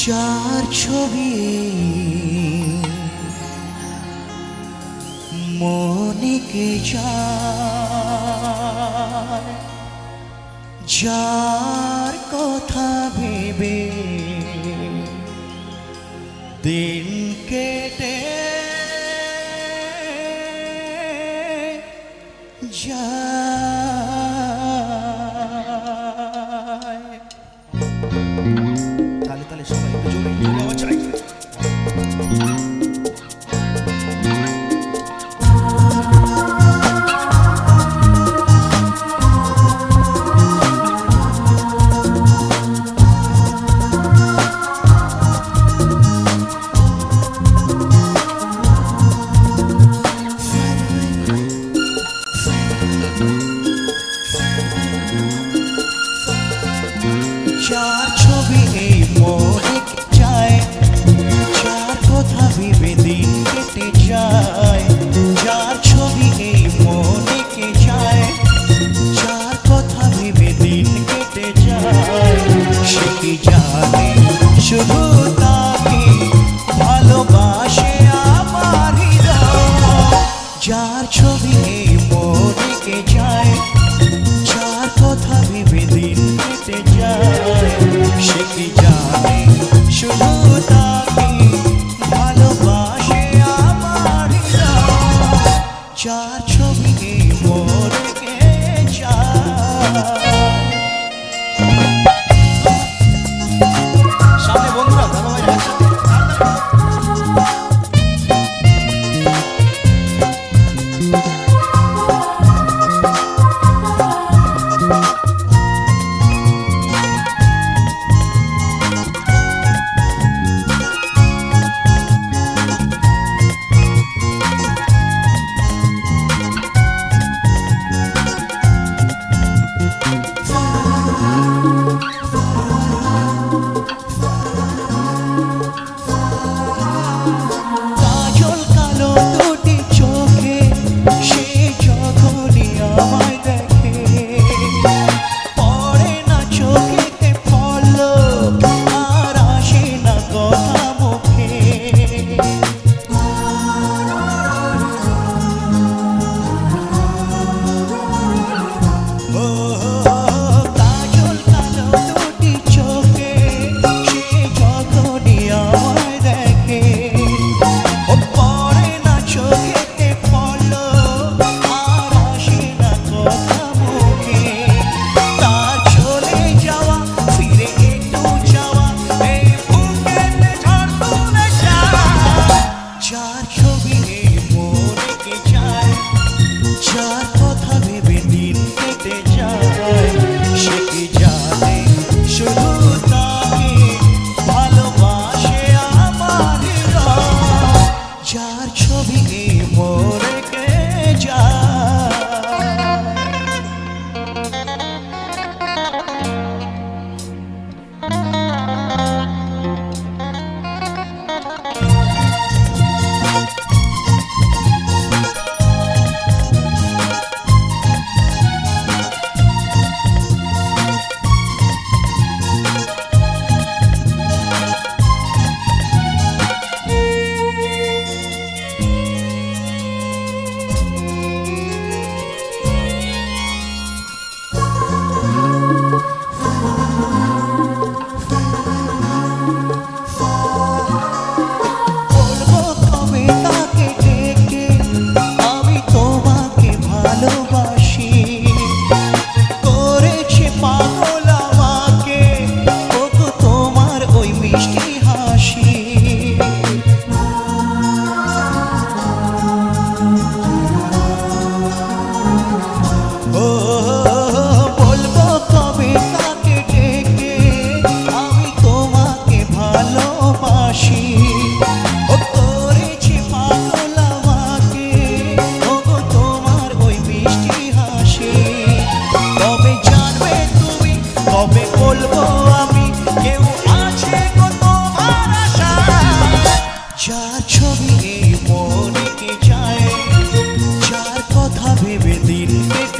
চার ছবি। মনিকে যার কথা ভেবে দিন কেটে যায়। Spanish.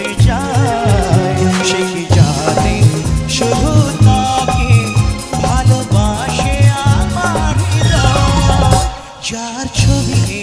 হতে চায় সে কি জানে? শুধু তাকে ভালোবাসে আমার যার ছবি